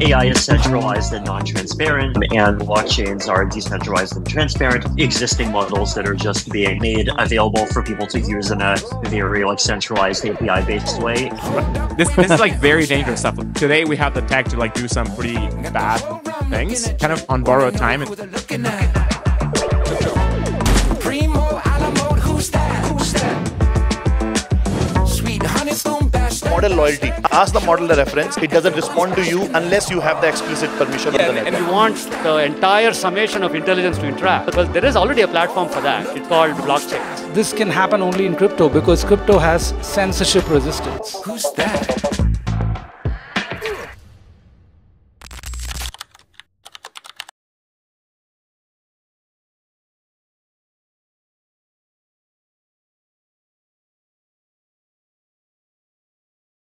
AI is centralized and non-transparent, and blockchains are decentralized and transparent. Existing models that are just being made available for people to use in a very like centralized API-based way. This this is like very dangerous stuff. Today we have the tech to like do some pretty bad things, kind of on borrowed time. Model loyalty. Ask the model the reference. It doesn't respond to you unless you have the explicit permission yeah, of the and, network. And we want the entire summation of intelligence to interact. Well, there is already a platform for that. It's called blockchain. This can happen only in crypto because crypto has censorship resistance. Who's that?